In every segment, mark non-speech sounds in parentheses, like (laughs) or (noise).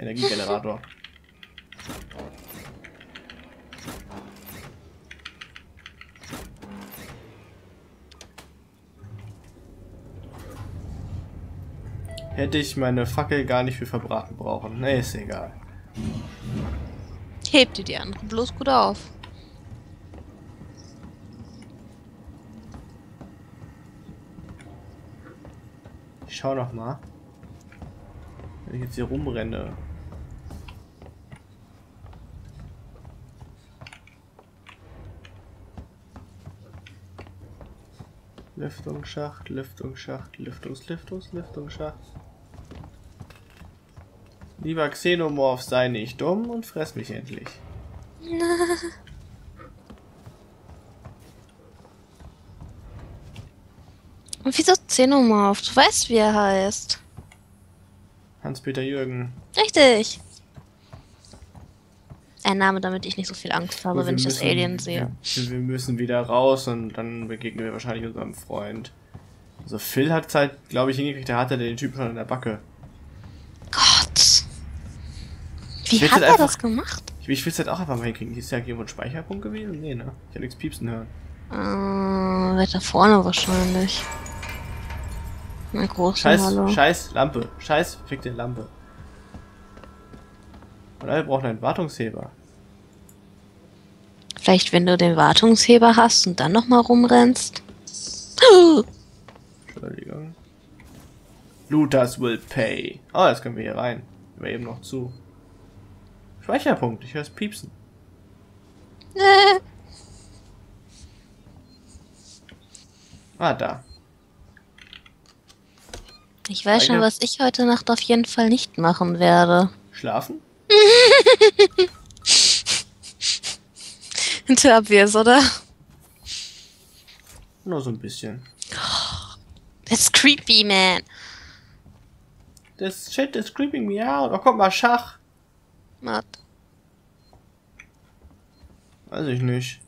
Energiegenerator. Hätte ich meine Fackel gar nicht für verbraten brauchen. Ne, ist egal. Hebt dir die andere bloß gut auf. Ich schau noch mal. Wenn ich jetzt hier rumrenne. Lüftungsschacht, Lüftungsschacht, Lüftungs, Lüftungs, Lüftungsschacht. Lieber Xenomorph, sei nicht dumm und fress mich endlich. (laughs) Und wieso Xenomorph? Du weißt, wie er heißt. Hans-Peter Jürgen. Richtig. Name, damit ich nicht so viel Angst habe, Gut, wenn wir ich das müssen- Alien sehe. Wir, wir müssen wieder raus und dann begegnen wir wahrscheinlich unserem Freund. Also Phil hat halt, glaube ich, hingekriegt, der hatte den Typen schon in der Backe. Gott. Wie hat er einfach- das gemacht? Ich, ich will es halt auch einfach mal hinkriegen. Hier ist ja irgendwo ein Speicherpunkt gewesen? Nee, ne? Ich habe nichts piepsen hören. Äh, weiter vorne wahrscheinlich. Na groß, Scheiß, hallo. scheiß Lampe. Scheiß fickte Lampe. Und alle brauchen einen Wartungsheber. Vielleicht, wenn du den Wartungsheber hast und dann nochmal rumrennst. Entschuldigung. Luthers will pay. Oh, jetzt können wir hier rein. Wir eben noch zu. Speicherpunkt. Ich höre es piepsen. (laughs) Ah, da. Ich weiß schon, Eigene- was ich heute Nacht auf jeden Fall nicht machen werde. Schlafen? (laughs) Too obvious, oder? Nur so ein bisschen. That's creepy, man. Das Shit is creeping me out. Oh, guck mal, Schach. Matt. Weiß ich nicht.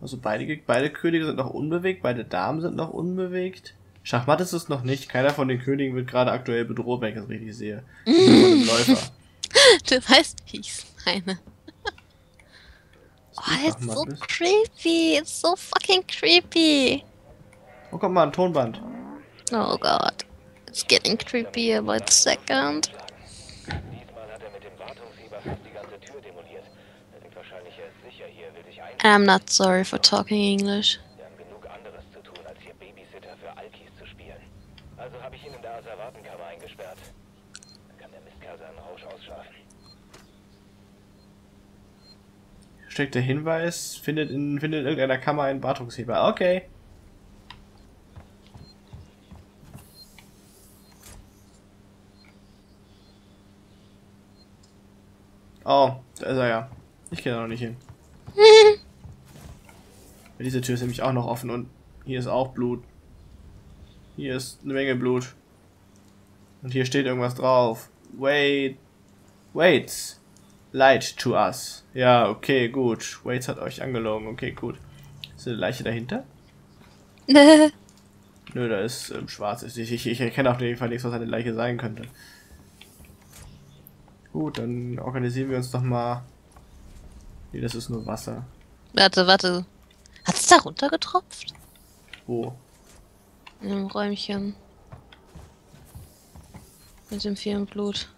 Also beide, beide Könige sind noch unbewegt, beide Damen sind noch unbewegt. Schachmatt ist es noch nicht. Keiner von den Königen wird gerade aktuell bedroht, wenn ich das richtig sehe. Läufer. Du weißt, wie ich es meine. Oh, it's so Schachmatt ist. creepy. It's so fucking creepy. Oh, guck mal, ein Tonband. Oh god. It's getting creepier by the second. Ist. I'm not sorry for talking English. Wir haben genug anderes zu tun, als hier Babysitter für Alkis zu spielen. Also habe ich ihn in der Asservatenkammer eingesperrt. Dann kann der Mistkerl seinen Rausch ausschlafen. Steckt der Hinweis, findet in, findet in irgendeiner Kammer einen Wartungsheber. Okay. Oh, da ist er ja. Ich gehe da noch nicht hin. (laughs) Diese Tür ist nämlich auch noch offen und hier ist auch Blut. Hier ist eine Menge Blut. Und hier steht irgendwas drauf. Wait. Wait. Light to us. Ja, okay, gut. Waits hat euch angelogen. Okay, gut. Ist eine Leiche dahinter? (laughs) Nö, da ist ähm, schwarz. Ich, ich, ich erkenne auf jeden Fall nichts, was eine Leiche sein könnte. Gut, dann organisieren wir uns doch mal. Nee, das ist nur Wasser. warte, warte. Hat es da runtergetropft? Wo? In dem Räumchen. Mit dem vielen Blut.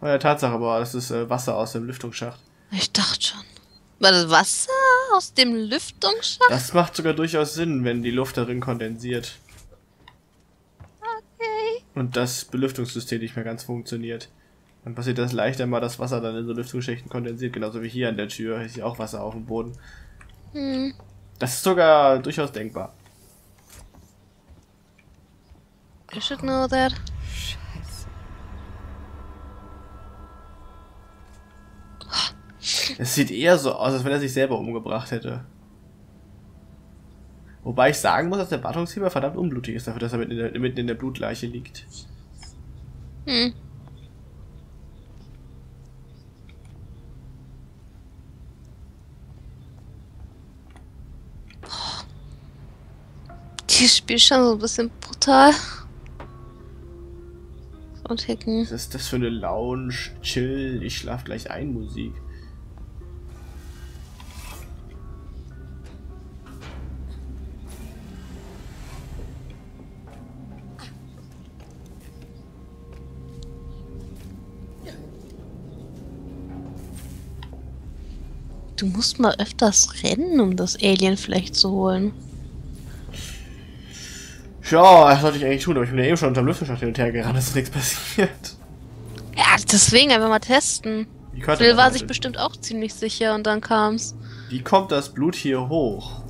Oh ja, Tatsache, aber das ist äh, Wasser aus dem Lüftungsschacht. Ich dachte schon. War das Wasser aus dem Lüftungsschacht? Das macht sogar durchaus Sinn, wenn die Luft darin kondensiert. Okay. Und das Belüftungssystem nicht mehr ganz funktioniert. Dann passiert das leichter mal, dass Wasser dann in so Lüftungsschächten kondensiert, genauso wie hier an der Tür. Hier ist ja auch Wasser auf dem Boden. Hm. Das ist sogar durchaus denkbar. You should know that. Es sieht eher so aus, als wenn er sich selber umgebracht hätte. Wobei ich sagen muss, dass der Wartungsheber verdammt unblutig ist, dafür, dass er mitten in der, mitten in der Blutleiche liegt. Hm. Dieses Spiel ist schon so ein bisschen brutal. und Hicken. Was ist das für eine Lounge? Chill, ich schlaf gleich ein, Musik. Du musst mal öfters rennen, um das Alien vielleicht zu holen. Ja, das sollte ich eigentlich tun, aber ich bin ja eben schon unterm Lüftungsschacht hin und her gerannt, ist nichts passiert. Ja, deswegen einfach mal testen. Phil war das sich bestimmt auch ziemlich sicher und dann kam's. Wie kommt das Blut hier hoch?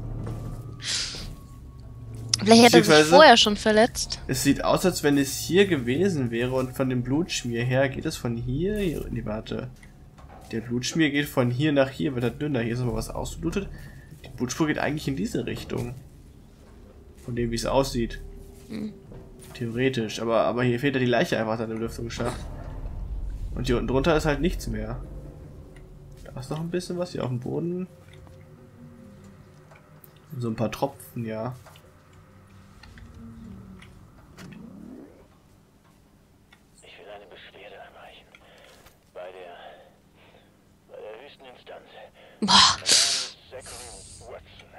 Vielleicht hat er sich vorher schon verletzt. Es sieht aus, als wenn es hier gewesen wäre und von dem Blutschmier her geht es von hier. hier nee, warte. Der Blutschmier geht von hier nach hier, wird er dünner. Hier ist aber was ausgeblutet. Die Blutspur geht eigentlich in diese Richtung. Von dem, wie es aussieht. Theoretisch. Aber, aber hier fehlt ja die Leiche einfach an dem Lüftungsschacht. Und hier unten drunter ist halt nichts mehr. Da ist noch ein bisschen was hier auf dem Boden. So ein paar Tropfen, ja. Ich will eine Beschwerde einreichen. Bei der. bei der höchsten Instanz. Boah, Mein Name ist Zachary Watson.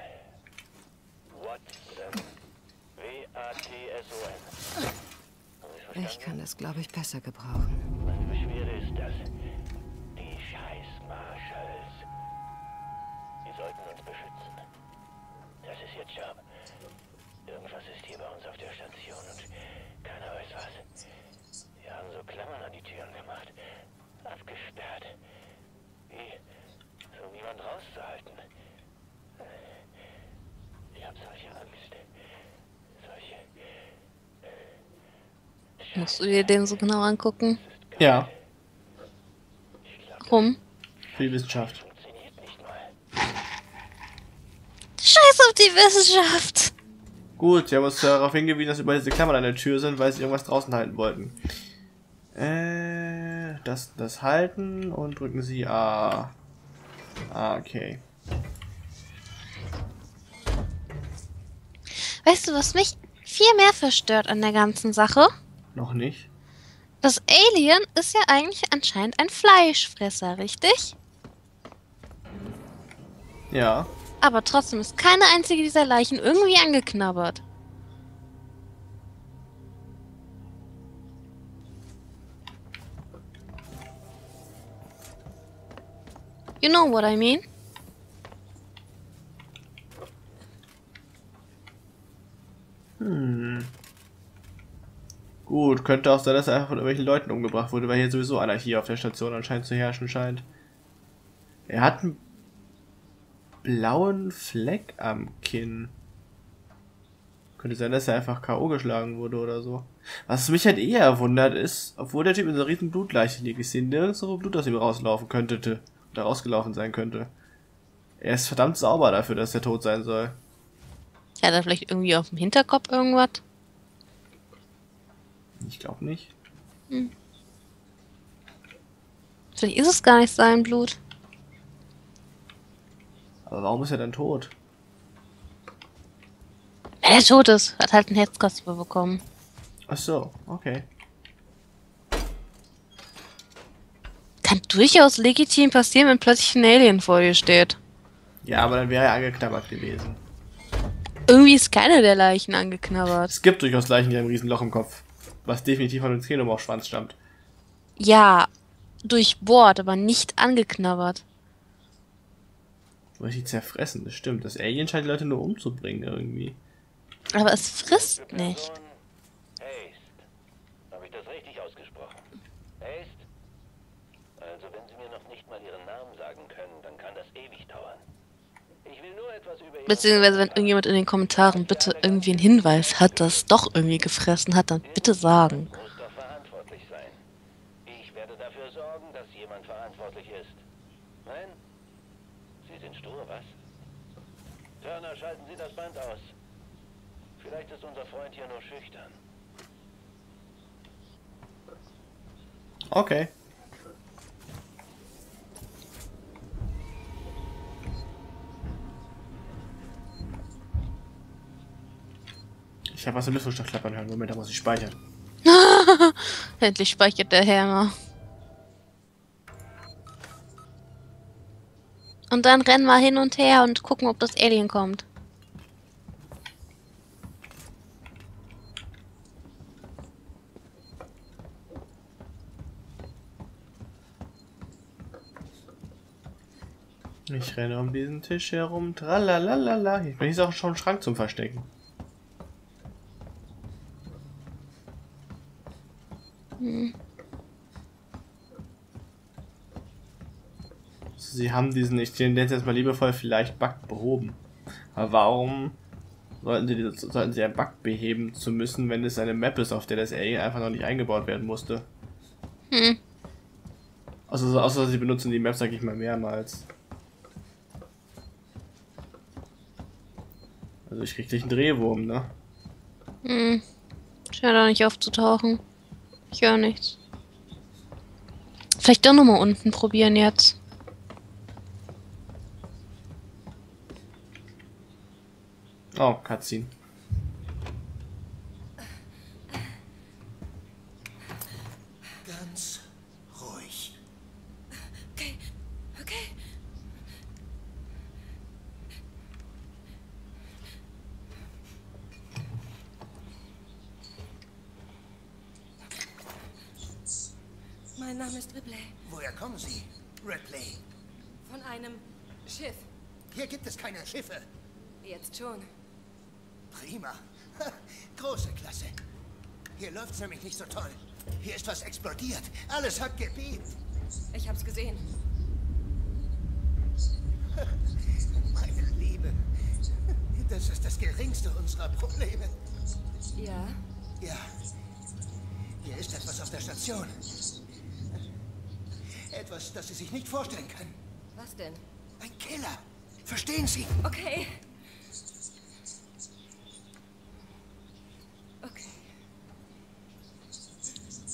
Watson. W-A-T-S-O-N. Haben Sie Ich verstanden? kann das, glaube ich, besser gebrauchen. Meine Beschwerde ist das. Die scheiß Marshalls. Sie sollten uns beschützen. Das ist ihr Job. Irgendwas ist hier bei uns auf der Station und keiner weiß was. Sie haben so Klammern an die Türen gemacht. Abgesperrt. Wie, so um niemand rauszuhalten. Ich hab solche Angst. Solche... musst du dir den so genau angucken? Ja, Warum? für die Wissenschaft. Scheiß auf die Wissenschaft! Gut, sie haben uns darauf hingewiesen, dass über diese Klammern an der Tür sind, weil sie irgendwas draußen halten wollten. Äh, das, das halten und drücken sie A. Ah, okay. Weißt du, was mich viel mehr verstört an der ganzen Sache? Noch nicht. Das Alien ist ja eigentlich anscheinend ein Fleischfresser, richtig? Ja. Aber trotzdem ist keine einzige dieser Leichen irgendwie angeknabbert. You know what I mean? Hm. Gut, könnte auch sein, dass er einfach von irgendwelchen Leuten umgebracht wurde, weil hier sowieso Anarchie auf der Station anscheinend zu herrschen scheint. Er hat einen blauen Fleck am Kinn. Könnte sein, dass er einfach K.O. geschlagen wurde oder so. Was mich halt eher wundert ist, obwohl der Typ in so riesen Blutleiche liegt, ich sehe nirgends, wo Blut aus ihm rauslaufen könnte, oder rausgelaufen sein könnte. Er ist verdammt sauber dafür, dass er tot sein soll. Hat er vielleicht irgendwie auf dem Hinterkopf irgendwas? Ich glaube nicht. Vielleicht ist es gar nicht sein Blut. Aber warum ist er dann tot? Wenn er tot ist, hat halt einen Herzkasper bekommen. Ach so, okay. Kann durchaus legitim passieren, wenn plötzlich ein Alien vor dir steht. Ja, aber dann wäre er angeknabbert gewesen. Irgendwie ist keine der Leichen angeknabbert. Es gibt durchaus Leichen, die haben ein Riesenloch im Kopf. Was definitiv von dem Xenomorph-Schwanz stammt. Ja, durchbohrt, aber nicht angeknabbert. Weil die zerfressen, das stimmt. Das Alien scheint die Leute nur umzubringen irgendwie. Aber es frisst nicht. Habe ich das richtig ausgesprochen? Haste? Also, wenn Sie mir noch nicht mal Ihren Namen sagen können, dann kann das ewig dauern. Beziehungsweise, wenn irgendjemand in den Kommentaren bitte irgendwie einen Hinweis hat, dass es doch irgendwie gefressen hat, dann bitte sagen. das. Okay. Ich habe was im Lüftungsschacht klappern hören. Moment, da muss ich speichern. (laughs) Endlich speichert der Hammer. Und dann rennen wir hin und her und gucken, ob das Alien kommt. Ich renne um diesen Tisch herum. Tralalala. Hier ist auch schon ein Schrank zum Verstecken. Sie haben diesen, ich nenne es jetzt mal liebevoll, vielleicht Bug behoben. Aber warum sollten sie, sollten sie einen Bug beheben zu müssen, wenn es eine Map ist, auf der das Alien einfach noch nicht eingebaut werden musste? Hm. Also, außer sie benutzen die Map, sag ich mal, mehrmals. Also ich krieg dich einen Drehwurm, ne? Hm. Scheint auch nicht aufzutauchen. Ich höre nichts. Vielleicht doch nochmal unten probieren jetzt. Oh, Cutscene. Ganz ruhig. Okay, okay. Mein Name ist Ripley. Woher kommen Sie, Ripley? Von einem Schiff. Hier gibt es keine Schiffe. Jetzt schon. Prima. (laughs) Große Klasse. Hier läuft's nämlich nicht so toll. Hier ist was explodiert. Alles hat gebebt. Ich hab's gesehen. (laughs) Meine Liebe. Das ist das geringste unserer Probleme. Ja? Ja. Hier ist etwas auf der Station. Etwas, das Sie sich nicht vorstellen können. Was denn? Ein Killer. Verstehen Sie? Okay.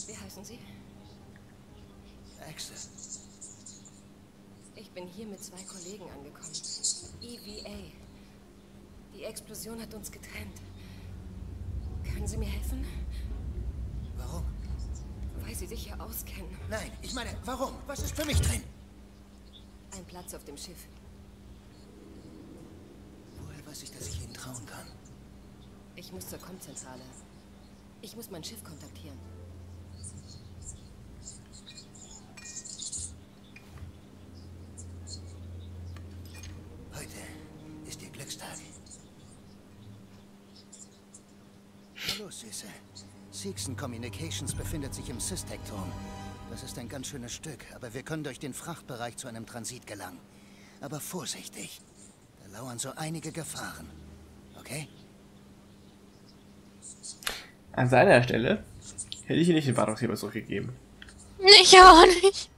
Wie heißen Sie? Axel. Ich bin hier mit zwei Kollegen angekommen. EVA. Die Explosion hat uns getrennt. Können Sie mir helfen? Warum? Weil Sie auskennen. Nein, ich meine, warum? Was ist für mich drin? Ein Platz auf dem Schiff. Woher weiß ich, dass ich Ihnen trauen kann? Ich muss zur Komzentrale. Ich muss mein Schiff kontaktieren. Heute ist Ihr Glückstag. Hallo, Süße. Seegson Communications befindet sich im Systec-Turm. Das ist ein ganz schönes Stück, aber wir können durch den Frachtbereich zu einem Transit gelangen. Aber vorsichtig. Da lauern so einige Gefahren. Okay? An seiner Stelle hätte ich ihm nicht den Wartungsheber zurückgegeben. Ich auch nicht.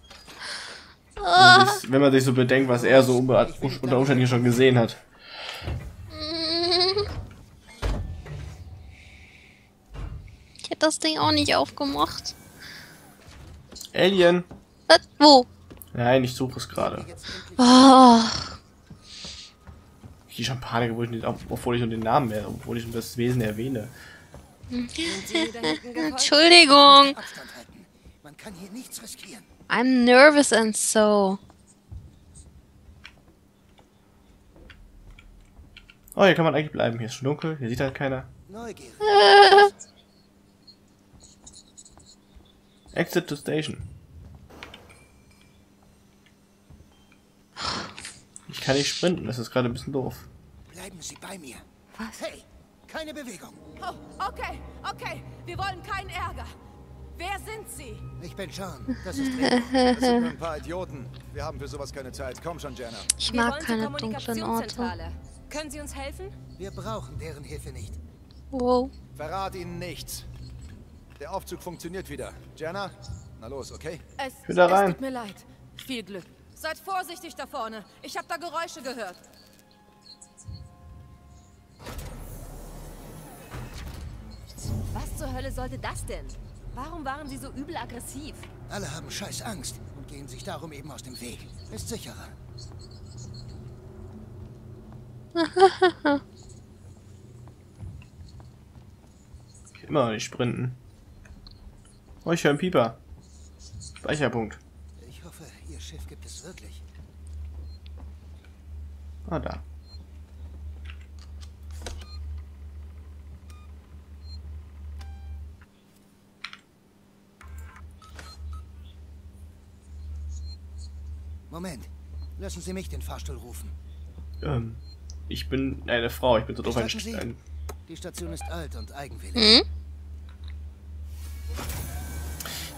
Wenn man sich- Wenn man sich so bedenkt, was er so unter unter Umständen schon gesehen hat. Ich hätte das Ding auch nicht aufgemacht. Alien! Was? Wo? Nein, ich suche es gerade. Oh, schon Panik, obwohl ich, nicht, obwohl ich nur den Namen, mehr- obwohl ich nur das Wesen erwähne. Gefolgt? (laughs) Entschuldigung. Abstand halten. Man kann hier nichts riskieren. I'm nervous and so. Oh, hier kann man eigentlich bleiben. Hier ist schon dunkel, hier sieht halt keiner. Neugierig. Exit to Station. Ich kann nicht sprinten, das ist gerade ein bisschen doof. Bleiben Sie bei mir. Was? Hey, keine Bewegung. Oh, okay, okay. Wir wollen keinen Ärger. Wer sind Sie? Ich bin John. Das ist Rico. Das sind nur ein paar Idioten. Wir haben für sowas keine Zeit. Komm schon, Jenna. Ich Wir mag keine dunklen Orte. Kommunikationszentrale. Können Sie uns helfen? Wir brauchen deren Hilfe nicht. Wow. Verrat ihnen nichts. Der Aufzug funktioniert wieder. Jenna, na los, okay? Es, will da es rein. tut mir leid. Viel Glück. Seid vorsichtig da vorne. Ich habe da Geräusche gehört. Was zur Hölle sollte das denn? Warum waren sie so übel aggressiv? Alle haben scheiß Angst und gehen sich darum eben aus dem Weg. Ist sicherer. (laughs) Immer noch nicht sprinten. Oh, ich höre einen Pieper. Speicherpunkt. Ich hoffe, Ihr Schiff gibt es wirklich. Ah, da. Moment. Lassen Sie mich den Fahrstuhl rufen. Ähm, ich bin eine Frau, ich bin so doof ein, ein Die Station ist alt und eigenwillig. Hm?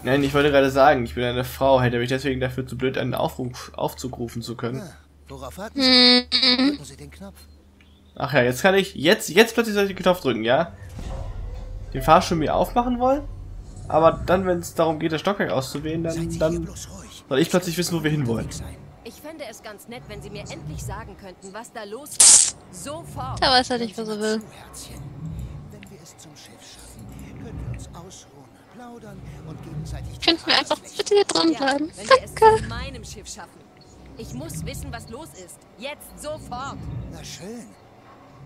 Nein, ich wollte gerade sagen, ich bin eine Frau, hätte mich deswegen dafür zu blöd, einen Aufruf, Aufzug rufen zu können. Ah, worauf warten Sie? Hm. Drücken Sie den Knopf. Ach ja, jetzt kann ich, jetzt, jetzt plötzlich soll ich den Knopf drücken, ja? Den Fahrstuhl mir aufmachen wollen? Aber dann, wenn es darum geht, das Stockwerk auszuwählen, dann, dann soll ich plötzlich wissen, wo wir hinwollen. Ich fände es ganz nett, wenn Sie mir endlich sagen könnten, was da los war. Sofort. Der weiß ja nicht, was er will. Wenn wir es zum Schiff schaffen, können wir uns ausruhen, Könnten wir einfach bitte hier dran Ja, bleiben? wenn wir es Danke. meinem Schiff schaffen. Ich muss wissen, was los ist. Jetzt sofort. Na schön.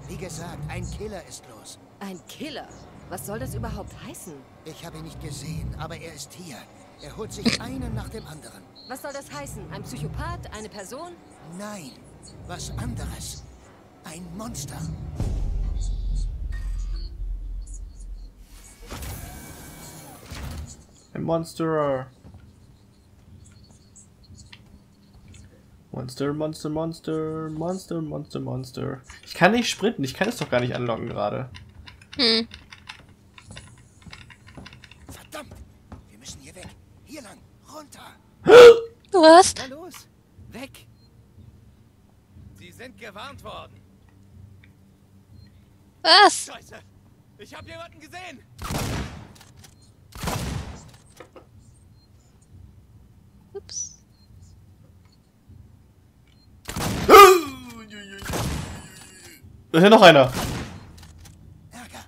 Wie gesagt, ein Killer ist los. Ein Killer. Was soll das überhaupt heißen? Ich habe ihn nicht gesehen, aber er ist hier. Er holt sich (coughs) einen nach dem anderen. Was soll das heißen? Ein Psychopath? Eine Person? Nein, was anderes. Ein Monster. Ein Monster. Monster, Monster, Monster, Monster, Monster, Monster. Ich kann nicht sprinten, ich kann es doch gar nicht anlocken gerade. Hm. Verdammt! Wir müssen hier weg. Hier lang. Runter. (gasps) Du hast? Na los. Weg. Sie sind gewarnt worden. Was? Scheiße. Ich habe jemanden gesehen. Da ist ja noch einer. Ärger.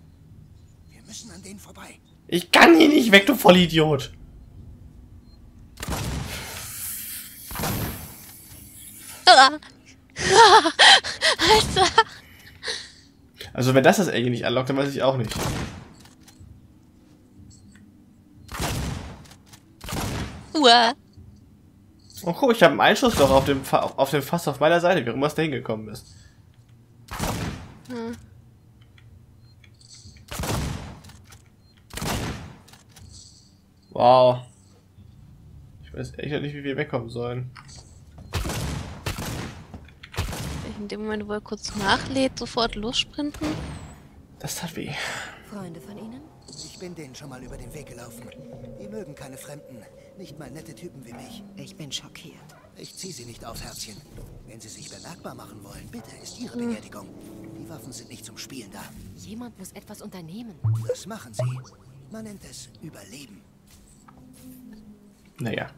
Wir müssen an denen vorbei. Ich kann hier nicht weg, du Vollidiot. Also wenn das das Alien nicht anlockt, dann weiß ich auch nicht. Uah. Oh guck, ich habe einen Einschuss doch auf dem, Fa auf dem Fass auf meiner Seite, wie auch immer es da hingekommen ist. Wow. Ich weiß echt nicht, wie wir wegkommen sollen. In dem Moment, wo er kurz nachlädt, sofort lossprinten. Das tat weh. Freunde von Ihnen? Ich bin denen schon mal über den Weg gelaufen. Die mögen keine Fremden. Nicht mal nette Typen wie mich. Ich bin schockiert. Ich zieh sie nicht aufs Herzchen. Wenn sie sich bemerkbar machen wollen, bitte, ist ihre Beerdigung. Die Waffen sind nicht zum Spielen da. Jemand muss etwas unternehmen. Das machen sie. Man nennt es Überleben. Naja.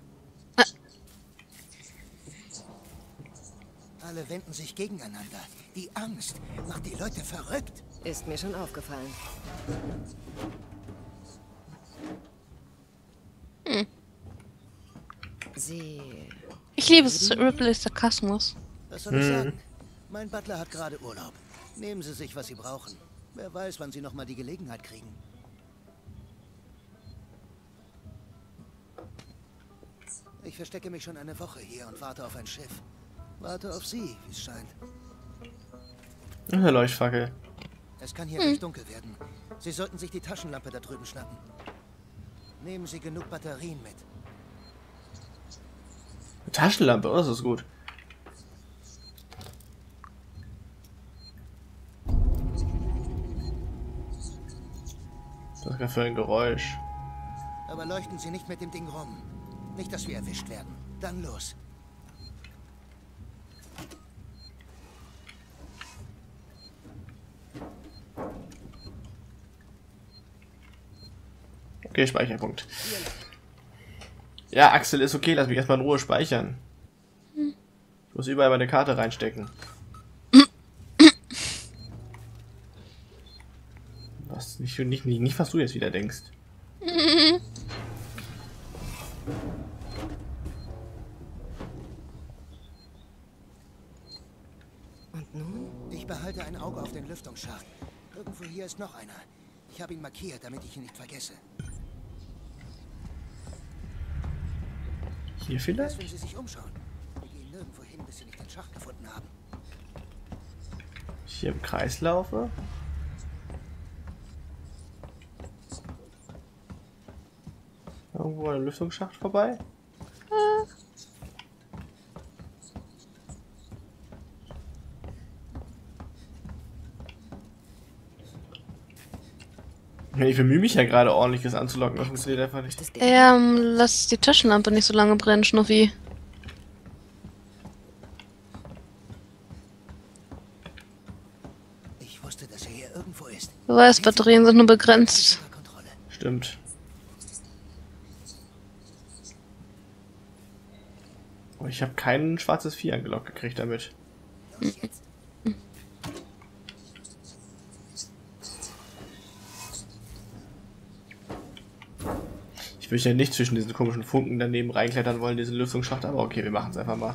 Alle wenden sich gegeneinander. Die Angst macht die Leute verrückt. Ist mir schon aufgefallen. Sie. Ich liebe es, Ripley's Sarkasmus. Was soll ich sagen? Mein Butler hat gerade Urlaub. Nehmen Sie sich, was Sie brauchen. Wer weiß, wann Sie noch mal die Gelegenheit kriegen. Ich verstecke mich schon eine Woche hier und warte auf ein Schiff. Warte auf Sie, wie es scheint. Eine Leuchtfackel. Es kann hier recht dunkel werden. Sie sollten sich die Taschenlampe da drüben schnappen. Nehmen Sie genug Batterien mit. Eine Taschenlampe, oh, das ist gut. Was ist das für ein Geräusch? Aber leuchten Sie nicht mit dem Ding rum. Nicht, dass wir erwischt werden. Dann los. Okay, Speicherpunkt. Ja, Axel ist okay, lass mich erstmal in Ruhe speichern. Ich muss überall meine Karte reinstecken. Was? Nicht, nicht, nicht, nicht was du jetzt wieder denkst. Und nun? Ich behalte ein Auge auf den Lüftungsschacht. Irgendwo hier ist noch einer. Ich habe ihn markiert, damit ich ihn nicht vergesse. Hier vielleicht? wenn Sie sich umschauen. Wir gehen nirgendwo hin, bis Sie nicht den Schacht gefunden haben. Hier im Kreis laufe? Irgendwo an einem Lüftungsschacht vorbei? Ich bemühe mich ja gerade ordentliches anzulocken, das funktioniert einfach nicht. Das der? Ähm, lass die Taschenlampe nicht so lange brennen, Schnuffi. Ich wusste, dass er hier irgendwo ist. Du weißt, Batterien sind nur begrenzt. Stimmt. Ich habe kein schwarzes Vieh angelockt gekriegt damit. Ich würde ja nicht zwischen diesen komischen Funken daneben reinklettern wollen, diesen Lüftungsschacht, aber okay, wir machen es einfach mal.